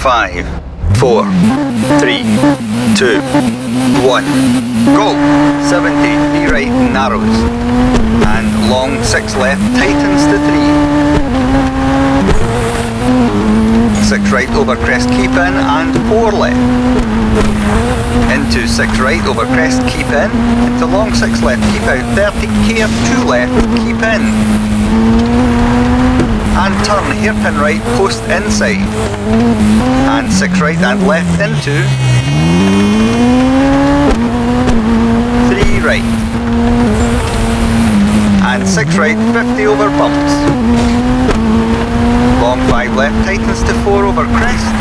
five, four, three, two, one, go! 70, three right narrows, and long six left tightens to three. Six right over crest keep in and four left. Into six right over crest keep in, into long six left keep out, 30 care two left keep in hairpin right post inside. And 6 right and left into 3 right. And 6 right 50 over bumps. Long 5 left tightens to 4 over crest.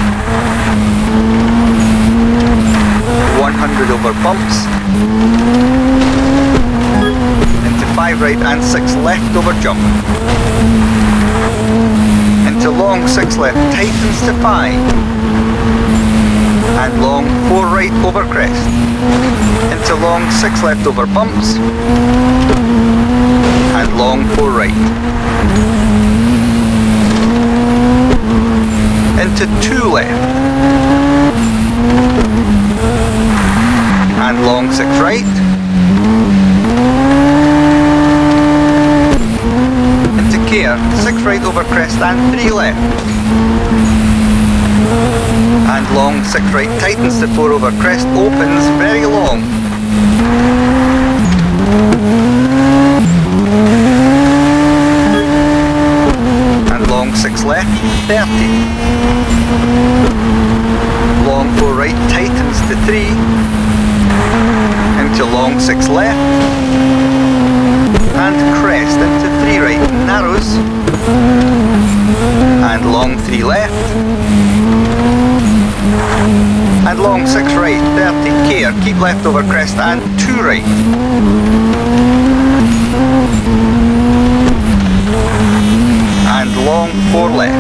100 over bumps. Into 5 right and 6 left over jump into long 6 left, tightens to 5 and long 4 right over crest. Into long 6 left over bumps. And long 4 right. Into 2 left. And long 6 right care, 6 right over crest and 3 left. And long 6 right tightens to 4 over crest, opens very long. And long 6 left, 30. Long 4 right tightens to 3. Into long 6 left and crest into 3 right narrows and long 3 left. And long 6 right 30 care. Keep left over crest and 2 right. And long 4 left.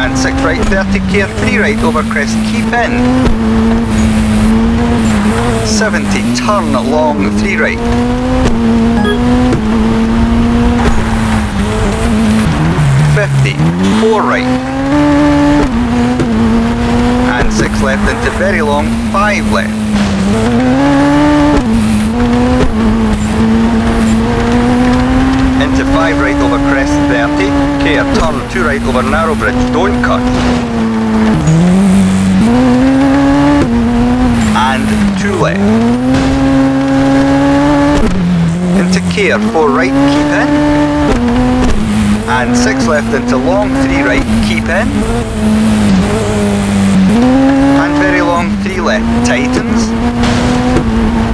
And 6 right 30 care. 3 right over crest. Keep in. 70, turn long, 3 right. Left into very long, five left. Into five right over crest 30, care, turn two right over narrow bridge, don't cut and two left. Into care, four right, keep in. And six left into long, three right, keep in. Long, three left, tightens.